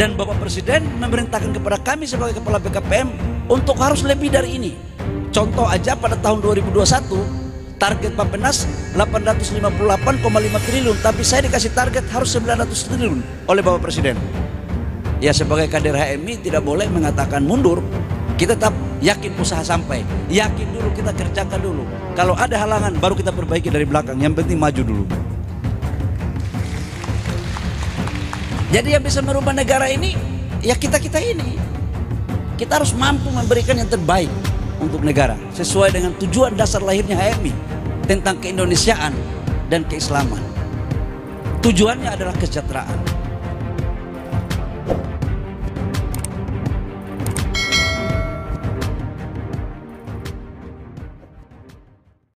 Dan Bapak Presiden memerintahkan kepada kami sebagai Kepala BKPM untuk harus lebih dari ini. Contoh aja pada tahun 2021 target Bapenas 858,5 triliun tapi saya dikasih target harus 900 triliun oleh Bapak Presiden. Ya sebagai kader HMI tidak boleh mengatakan mundur. Kita tetap yakin usaha sampai. Yakin dulu kita kerjakan dulu. Kalau ada halangan baru kita perbaiki dari belakang. Yang penting maju dulu. Jadi yang bisa merubah negara ini ya kita-kita ini. Kita harus mampu memberikan yang terbaik untuk negara sesuai dengan tujuan dasar lahirnya HMI tentang keindonesiaan dan keislaman. Tujuannya adalah kesejahteraan.